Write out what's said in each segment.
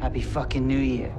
Happy fucking New Year.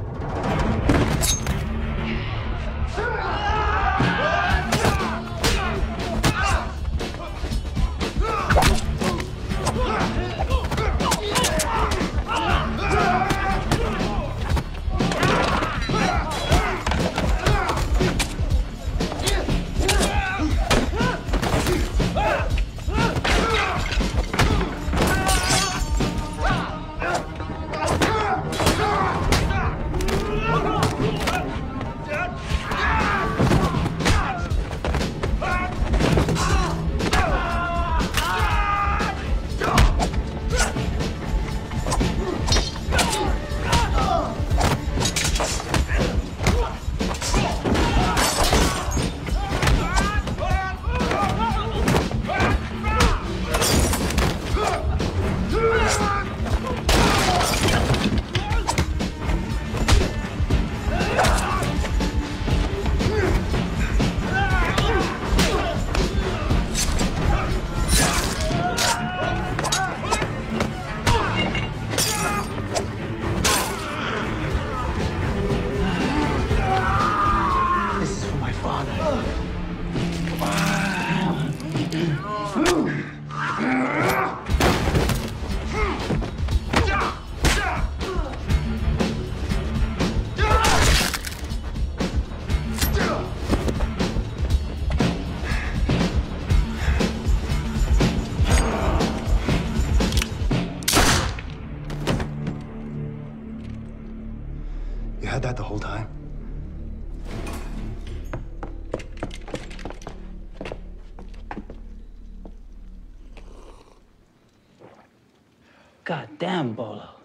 You had that the whole time? God damn, Bolo.